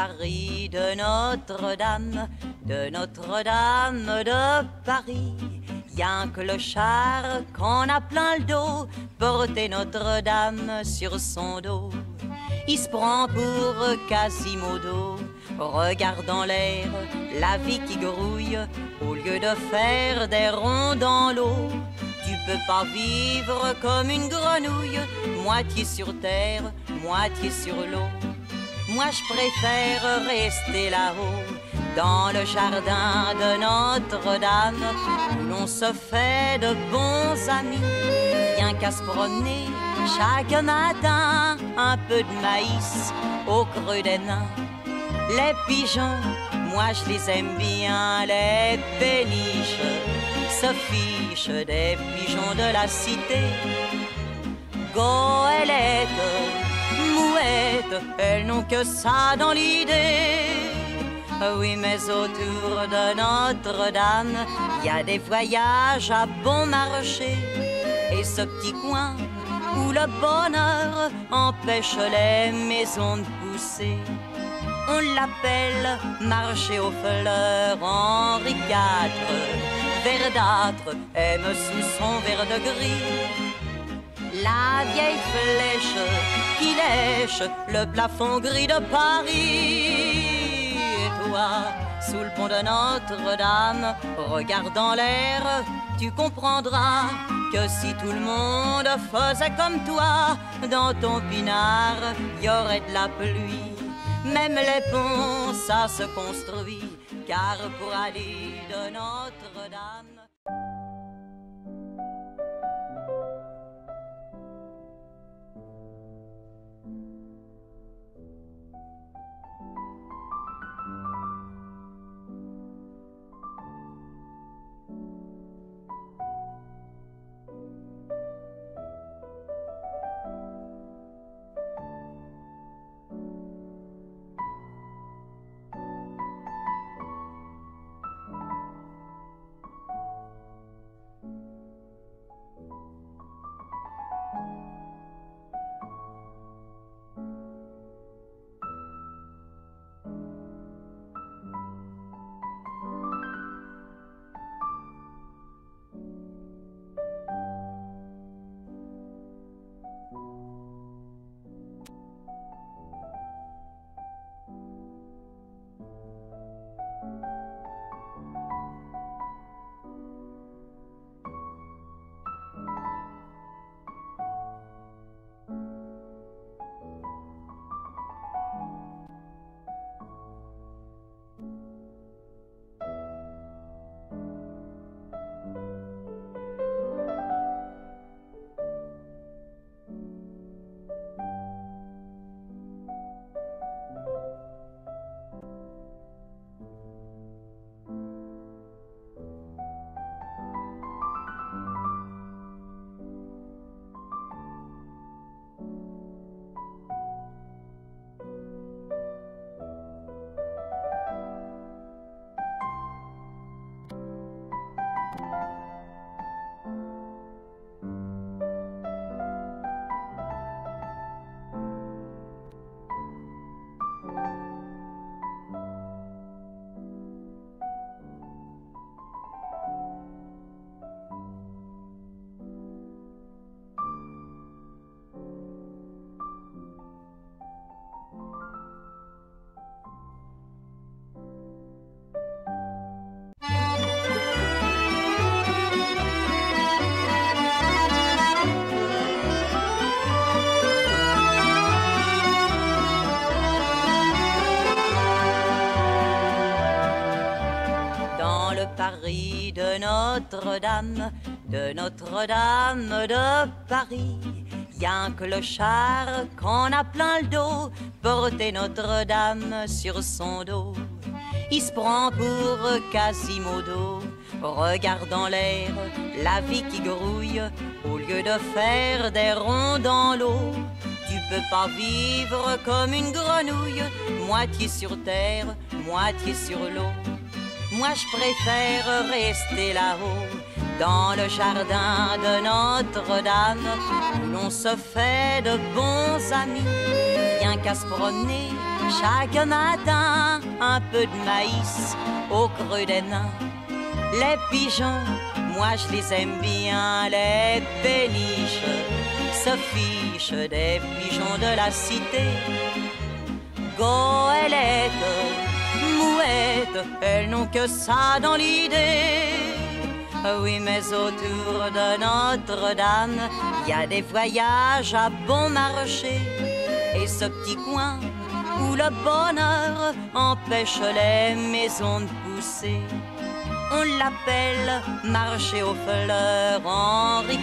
dans Paris de Notre-Dame, de Notre-Dame de Paris. Y a un clochard qu'on a plein le dos, porter Notre-Dame sur son dos. Il se prend pour Quasimodo, regardant l'air, la vie qui grouille, au lieu de faire des ronds dans l'eau. Tu peux pas vivre comme une grenouille, moitié sur terre, moitié sur l'eau. Moi je préfère rester là-haut, dans le jardin de Notre-Dame, où l'on se fait de bons amis. Rien qu'à se promener chaque matin, un peu de maïs au creux des nains. Les pigeons, moi je les aime bien, les péniches se fichent des pigeons de la cité. Goélette, elles n'ont que ça dans l'idée. Oui, mais autour de Notre-Dame, il y a des voyages à bon marché. Et ce petit coin où le bonheur empêche les maisons de pousser. On l'appelle marché aux fleurs Henri IV. Verdâtre aime sous son verre de gris la vieille flèche qui lèche le plafond gris de Paris. Et toi, sous le pont de Notre-Dame, regardant l'air, tu comprendras que si tout le monde faisait comme toi, dans ton pinard, y aurait de la pluie. Même les ponts, ça se construit, car pour aller de Notre-Dame, De Notre-Dame, de Notre-Dame de Paris. Y a un clochard qu'on a plein le dos, porter Notre-Dame sur son dos. Il se prend pour Quasimodo, regardant l'air, la vie qui grouille, au lieu de faire des ronds dans l'eau. Tu peux pas vivre comme une grenouille, moitié sur terre, moitié sur l'eau. Moi je préfère rester là-haut, dans le jardin de Notre-Dame, où l'on se fait de bons amis. Rien qu'à se promener chaque matin, un peu de maïs au creux des nains. Les pigeons, moi je les aime bien, les péniches se fichent des pigeons de la cité. Goélette, elles n'ont que ça dans l'idée. Oui, mais autour de Notre-Dame, il y a des voyages à bon marché. Et ce petit coin où le bonheur empêche les maisons de pousser. On l'appelle marché aux fleurs Henri